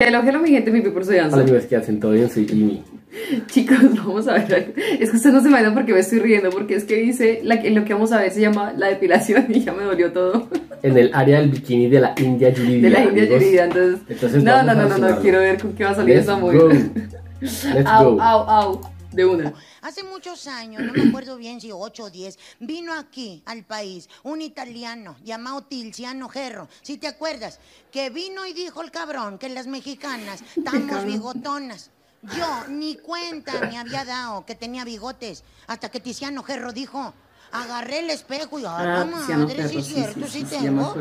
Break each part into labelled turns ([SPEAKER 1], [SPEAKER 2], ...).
[SPEAKER 1] Hello, hello, mi gente, mi people, soy Ansa.
[SPEAKER 2] Hola amigos, ¿qué hacen? ¿Todo bien? Soy Jimmy.
[SPEAKER 1] Chicos, vamos a ver. Es que ustedes no se imaginan por qué me estoy riendo, porque es que dice, la, lo que vamos a ver se llama la depilación y ya me dolió todo.
[SPEAKER 2] En el área del bikini de la India Yuridia.
[SPEAKER 1] De la India. Yuridia, entonces...
[SPEAKER 2] Entonces
[SPEAKER 1] no, no, no, no, no, quiero ver con qué va a salir
[SPEAKER 2] Let's
[SPEAKER 1] esa
[SPEAKER 2] go.
[SPEAKER 1] movie.
[SPEAKER 2] Let's
[SPEAKER 1] Au,
[SPEAKER 2] go.
[SPEAKER 1] au, au, de una.
[SPEAKER 3] Hace muchos años, no me acuerdo bien si 8 o 10, vino aquí al país un italiano llamado Tilciano Gerro. Si te acuerdas, que vino y dijo el cabrón que las mexicanas estamos bigotonas. Yo ni cuenta me había dado que tenía bigotes hasta que Tiziano Gerro dijo, agarré el espejo y
[SPEAKER 1] Ah,
[SPEAKER 3] ah,
[SPEAKER 1] Tiziano
[SPEAKER 3] madre, sí es cierto, sí,
[SPEAKER 1] ya me
[SPEAKER 3] tengo.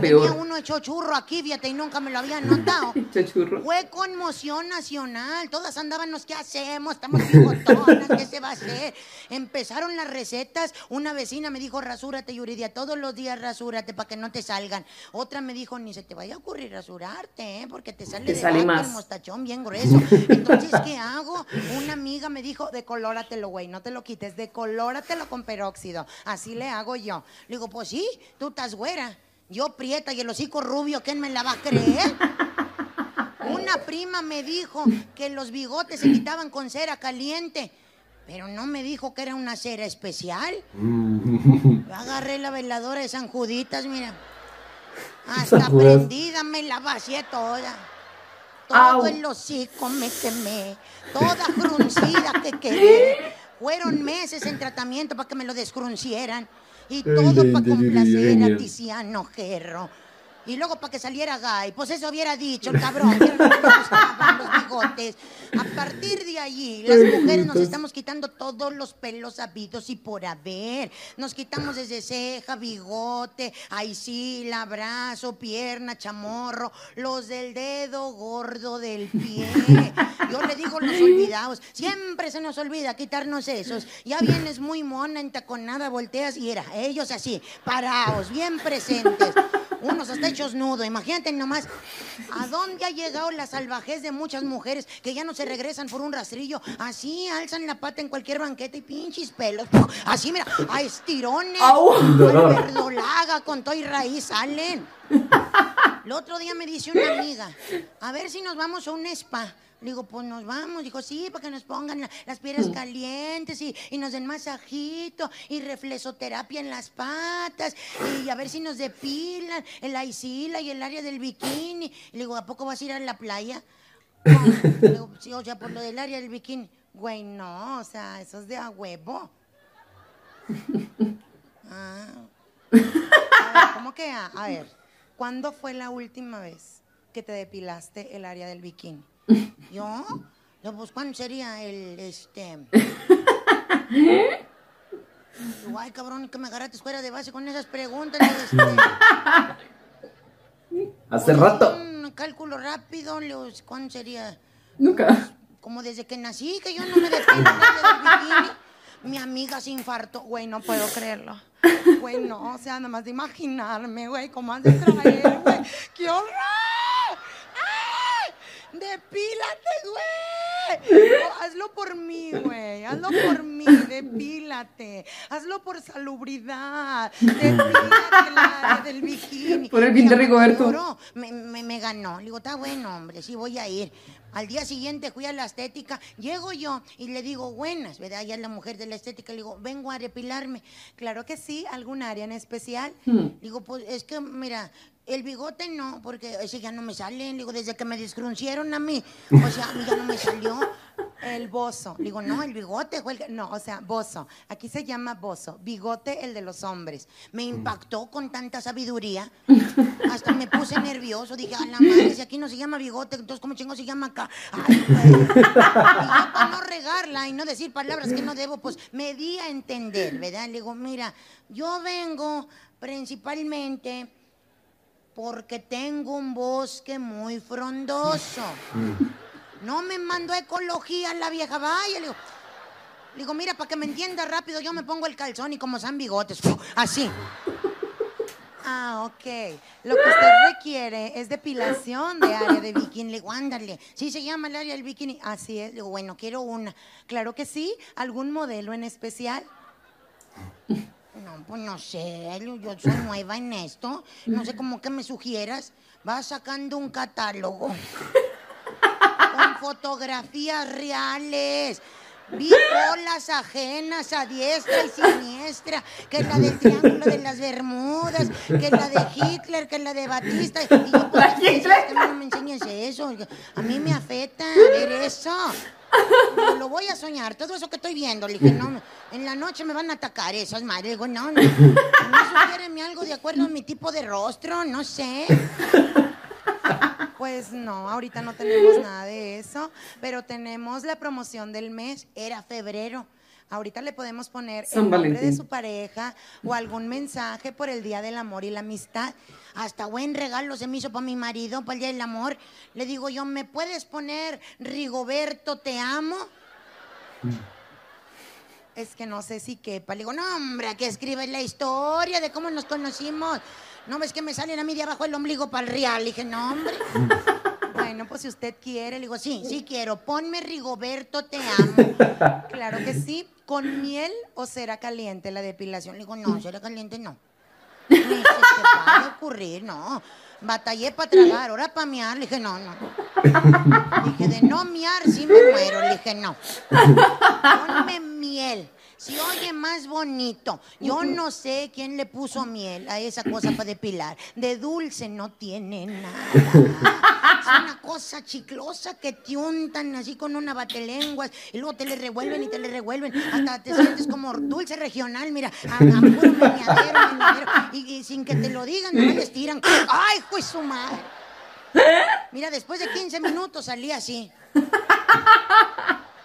[SPEAKER 3] tenía uno hecho churro aquí, fíjate, y nunca me lo había notado. Fue conmoción nacional. Todas andábamos, ¿qué hacemos? Estamos bigotonas, ¿qué se va a hacer? Empezaron las recetas. Una vecina me dijo, rasúrate, Yuridia, todos los días rasúrate para que no te salgan. Otra me dijo, ni se te vaya a ocurrir rasurarte, ¿eh? porque te sale
[SPEAKER 1] Te
[SPEAKER 3] de
[SPEAKER 1] sale más.
[SPEAKER 3] el mostachón bien grueso. Entonces, ¿qué hago? Una amiga me dijo, decolóratelo, güey, no te lo quites, decolóratelo con peróxido. Así le hago yo. Le digo, pues sí, tú estás güera. Yo prieta y el hocico rubio, ¿quién me la va a creer? Una prima me dijo que los bigotes se quitaban con cera caliente, pero no me dijo que era una cera especial. Yo agarré la veladora de San Juditas, mira. Hasta prendida me la vacié toda. Todo
[SPEAKER 1] Au.
[SPEAKER 3] el hocico me quemé, toda fruncida que quedé. Fueron meses en tratamiento para que me lo desfruncieran. Y todo para complacer a. Tiziano Gerro. Y luego para que saliera gay, pues eso hubiera dicho el cabrón, que no los bigotes. A partir de allí, las mujeres nos estamos quitando todos los pelos habidos y por haber. Nos quitamos desde ceja, bigote, la brazo, pierna, chamorro, los del dedo gordo del pie. Yo le digo los olvidados, siempre se nos olvida quitarnos esos. Ya vienes muy mona, entaconada, volteas y era, ellos así, parados, bien presentes. Unos hasta hechos nudo. Imagínate nomás a dónde ha llegado la salvajez de muchas mujeres que ya no se regresan por un rastrillo. Así alzan la pata en cualquier banqueta y pinches pelos. Así, mira, a estirones. Verdolaga con todo y raíz salen. El otro día me dice una amiga, a ver si nos vamos a un spa. Le digo, pues nos vamos. Dijo, sí, para que nos pongan la- las piedras calientes y, y nos den masajito y reflexoterapia en las patas y a ver si nos depilan el aisila y el área del bikini. Le digo, ¿a poco vas a ir a la playa? Sí, o sea, por lo del área del bikini. Güey, no, o sea, eso es de a huevo. Ah. A ver, ¿cómo que? A, ver, ¿cuándo fue la última vez que te depilaste el área del bikini? ¿Yo? No, pues, ¿cuándo sería el, este... Ay, cabrón, que me agarraste fuera de base con esas preguntas. este,
[SPEAKER 2] Hace rato.
[SPEAKER 3] Un cálculo rápido, le digo, ¿cuándo sería?
[SPEAKER 1] Nunca.
[SPEAKER 3] Como desde que nací, que yo no me del bikini. Mi amiga se infartó. Güey, no puedo creerlo. Güey, no, o sea, nada más de imaginarme, güey, cómo has de traer, güey. ¡Qué horror! ¡Ay! ¡Depílate, güey! No, hazlo por mí, güey. Hazlo por mí, depílate. Hazlo por salubridad. Depílate la del bikini.
[SPEAKER 1] Por el
[SPEAKER 3] Mira,
[SPEAKER 1] Rigoberto.
[SPEAKER 3] me, me, me ganó. Le digo, está bueno, hombre, sí voy a ir. Al día siguiente fui a la estética, llego yo y le digo, buenas, ¿verdad? Ya es la mujer de la estética, le digo, vengo a depilarme. Claro que sí, ¿algún área en especial? Digo, pues es que, mira, el bigote no, porque ese ya no me sale. Le digo, desde que me descruncieron a mí, o sea, a mí ya no me salió. El bozo. Digo, no, el bigote fue el que- No, o sea, bozo. Aquí se llama bozo. Bigote, el de los hombres. Me impactó con tanta sabiduría. Hasta me puse nervioso. Dije, a la madre, si aquí no se llama bigote, entonces, ¿cómo chingo se llama acá? Ay. Y yo, para no regarla y no decir palabras que no debo, pues me di a entender, ¿verdad? Le digo, mira, yo vengo principalmente porque tengo un bosque muy frondoso. No me mandó ecología la vieja, vaya. Le digo, le digo, mira, para que me entienda rápido, yo me pongo el calzón y como son bigotes, así. Ah, ok. Lo que usted requiere es depilación de área de bikini. Le digo, ándale. Sí, se llama el área del bikini. Así es. Le digo, bueno, quiero una. Claro que sí. ¿Algún modelo en especial? No, pues no sé, yo soy nueva en esto. No sé cómo que me sugieras. Vas sacando un catálogo con fotografías reales. Vi colas ajenas a diestra y siniestra, que es la del Triángulo de las Bermudas, que es la de Hitler, que es la de Batista. Y yo, pues, ¿qué es eso? Es que no me enseñes eso. A mí me afecta ver eso. Lo voy a soñar, todo eso que estoy viendo. Le dije, no, en la noche me van a atacar esas madres. Digo, no, no, no algo de acuerdo a mi tipo de rostro, no sé.
[SPEAKER 4] Pues no, ahorita no tenemos nada de eso, pero tenemos la promoción del mes.
[SPEAKER 3] Era febrero.
[SPEAKER 4] Ahorita le podemos poner
[SPEAKER 1] San
[SPEAKER 4] el nombre
[SPEAKER 1] Valentín.
[SPEAKER 4] de su pareja o algún mensaje por el Día del Amor y la Amistad.
[SPEAKER 3] Hasta buen regalo se me hizo para mi marido, para el día del amor. Le digo yo, ¿me puedes poner Rigoberto, te amo?
[SPEAKER 4] Es que no sé si quepa.
[SPEAKER 3] Le digo, no, hombre, que escribes la historia de cómo nos conocimos. No ves que me salen a mí de abajo el ombligo para el real. Le dije, no, hombre.
[SPEAKER 4] Bueno, pues si usted quiere,
[SPEAKER 3] Le digo, sí, sí quiero. Ponme Rigoberto, te amo.
[SPEAKER 4] claro que sí. ¿Con miel o será caliente la depilación?
[SPEAKER 3] Le digo, no, será caliente, no. Ni se te puede ocurrir, no. Batallé para tragar, ahora para miar. Le dije, no, no. Dije, de no miar, sí me muero. Le dije, no. Ponme miel. Si oye más bonito. Yo no sé quién le puso miel a esa cosa para depilar. De dulce no tiene nada. Es una cosa chiclosa que te untan así con una batelenguas y luego te le revuelven y te le revuelven. Hasta te sientes como dulce regional, mira, a, a puro meneadero, meneadero. Y, y sin que te lo digan, no les tiran. ¡Ay, pues su madre! Mira, después de 15 minutos salí así.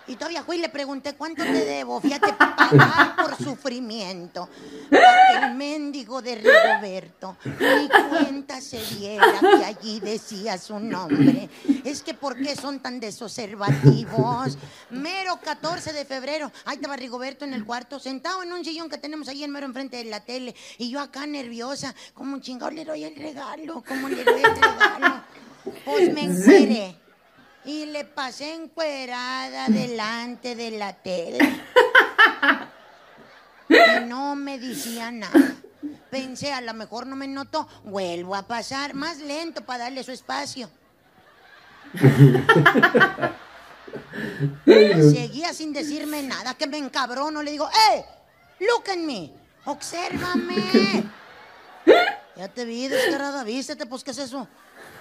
[SPEAKER 3] Y todavía fui y le pregunté cuánto te debo. Fíjate, pagar por sufrimiento. Para que el mendigo de Rigoberto ni cuenta se diera que allí decía su nombre. Es que ¿por qué son tan desobservativos? Mero 14 de febrero. Ahí estaba Rigoberto en el cuarto, sentado en un sillón que tenemos ahí en mero enfrente de la tele. Y yo acá nerviosa, como un chingado le doy el regalo, como le doy el regalo. Pues me encueré. Y le pasé encuerada delante de la tele. Y no me decía nada. Pensé, a lo mejor no me notó. Vuelvo a pasar más lento para darle su espacio. Seguía sin decirme nada, que me encabrono. Le digo, ¡eh! ¡Look at me! ¡Obsérvame! Ya te vi, descarada, vístete, pues, ¿qué es eso?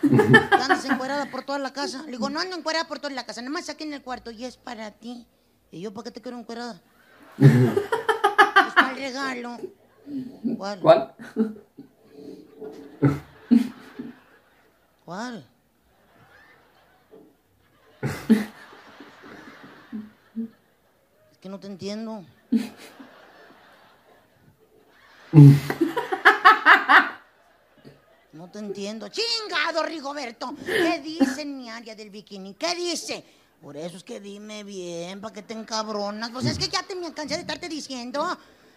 [SPEAKER 3] Andas encuerada por toda la casa. Le digo, no ando encuerada por toda la casa, nada más aquí en el cuarto. Y es para ti. ¿Y yo para qué te quiero encuerada? es para el regalo. ¿Cuál?
[SPEAKER 1] ¿Cuál?
[SPEAKER 3] ¿Cuál? Es que no te entiendo. Te entiendo. ¡Chingado, Rigoberto! ¿Qué dice mi área del bikini? ¿Qué dice? Por eso es que dime bien, para que te encabronas. Pues es que ya te me cansé de estarte diciendo.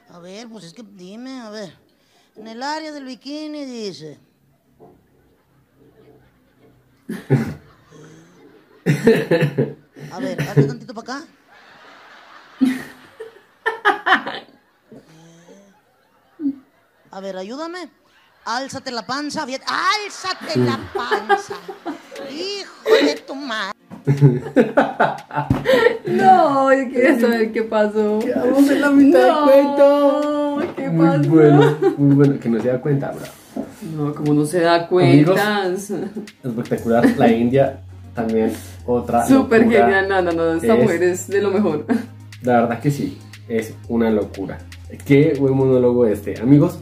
[SPEAKER 3] A ver, pues es que dime, a ver. En el área del bikini dice. A ver, hazte tantito para acá. A ver, ayúdame. Álzate la panza. bien- Álzate la panza. Hijo de tu madre.
[SPEAKER 1] No, yo quería saber qué pasó.
[SPEAKER 2] Vamos en la mitad
[SPEAKER 1] No,
[SPEAKER 2] del cuento.
[SPEAKER 1] ¿qué
[SPEAKER 2] muy
[SPEAKER 1] pasó?
[SPEAKER 2] bueno, muy bueno. Que no se da cuenta, bro.
[SPEAKER 1] No, como no se da cuenta.
[SPEAKER 2] Espectacular. La India también otra.
[SPEAKER 1] Súper genial. No, no, no. Esta
[SPEAKER 2] Es-
[SPEAKER 1] mujer es de lo mejor.
[SPEAKER 2] La verdad que sí, es una locura. Qué buen monólogo este. Amigos,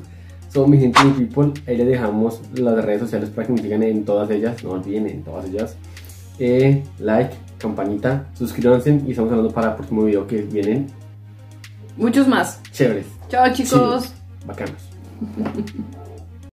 [SPEAKER 2] somos mi gente mi people. Ahí les dejamos las redes sociales para que nos sigan en todas ellas. No olviden en todas ellas. Eh, like, campanita, suscríbanse y estamos hablando para el próximo video que vienen
[SPEAKER 1] Muchos más.
[SPEAKER 2] chéveres,
[SPEAKER 1] Chao, chicos.
[SPEAKER 2] bacanos.